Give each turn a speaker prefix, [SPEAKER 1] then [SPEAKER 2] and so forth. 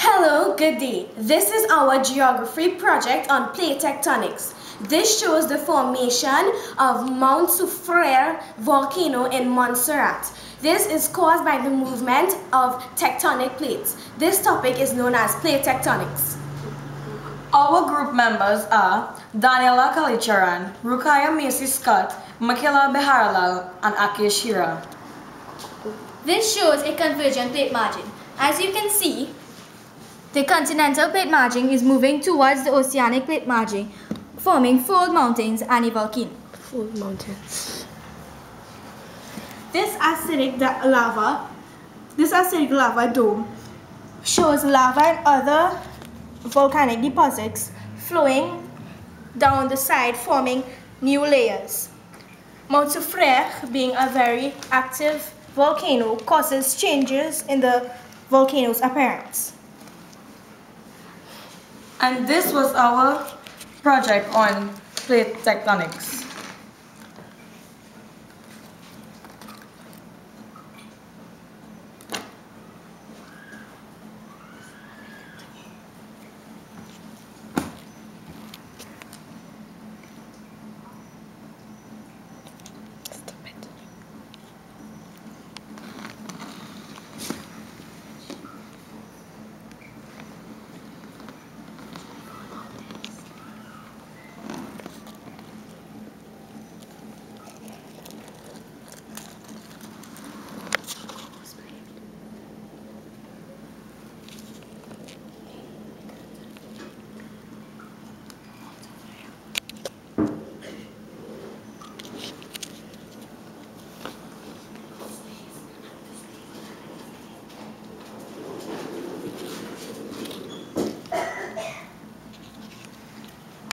[SPEAKER 1] Hello, good day. This is our geography project on plate tectonics. This shows the formation of Mount Soufriere volcano in Montserrat. This is caused by the movement of tectonic plates. This topic is known as plate tectonics.
[SPEAKER 2] Our group members are Daniella Kallicharan, Ruqayyah Macy Scott, Maakayla Beharrylal, and Akesh Heera.
[SPEAKER 3] This shows a convergent plate margin. As you can see, the continental plate margin is moving towards the oceanic plate margin, forming fold mountains and a volcano.
[SPEAKER 1] Fold mountains.
[SPEAKER 4] This acidic lava, this acidic lava dome shows lava and other volcanic deposits flowing down the side forming new layers. Mount Soufriere, being a very active volcano, causes changes in the volcano's appearance.
[SPEAKER 2] And this was our project on plate tectonics.